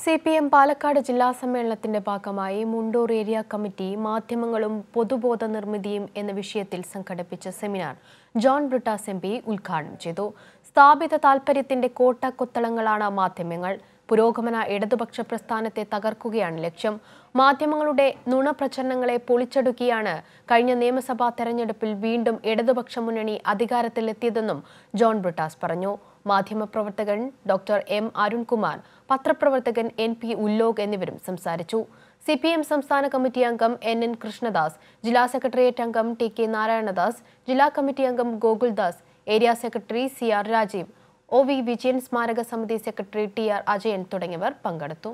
C P M Palakkad ജില്ലാ സമ്മേളനത്തിന്റെ ഭാഗമായി മുണ്ടൂർ ഏരിയ കമ്മിറ്റി മാധ്യമങ്ങളും പൊതുബോധ നിർമ്മിതിയും എന്ന വിഷയത്തിൽ സംഘടിപ്പിച്ച seminar John Brittas M P ഉദ്ഘാടനം ചെയ്തു. സ്ഥാപിത താൽപര്യത്തിന്റെ കോട്ടക്കൊത്തളങ്ങളാണ് മാധ്യമങ്ങൾ. പുരോഗമന ഇടതുപക്ഷ പ്രസ്ഥാനത്തെ തകർക്കുകയാണ് ലക്ഷ്യം. മാധ്യമങ്ങളുടെ നുണപ്രചരണങ്ങളെ പൊളിച്ചടുക്കിയാണ് കഴിഞ്ഞ നിയമസഭാ തെരഞ്ഞെടുപ്പിൽ വീണ്ടും ഇടതുപക്ഷ മുന്നണി അധികാരത്തിലെത്തിയതെന്നും ജോൺ ബ്രിട്ടാസ് പറഞ്ഞു. മാധ്യമപ്രവർത്തകൻ ഡോക്ടർ എം. അരുൺകുമാർ പത്രപ്രവർത്തകൻ എൻ. പി. ഉല്ലോക് എന്നിവരും സംസാരിച്ചു. സി. പി. എം സംസ്ഥാന കമ്മിറ്റി അംഗം എൻ. എൻ. കൃഷ്ണദാസ് ജില്ലാ സെക്രട്ടേറിയറ്റ് അംഗം ടി. കെ. നാരായണദാസ് ജില്ലാ കമ്മിറ്റി അംഗം Gokuldas area secretary C. R. Rajeev O V Vijayan സ്മാരക സമിതി സെക്രട്ടറി ടി ആർ അജയൻ തുടങ്ങിയവർ പങ്കെടുത്തു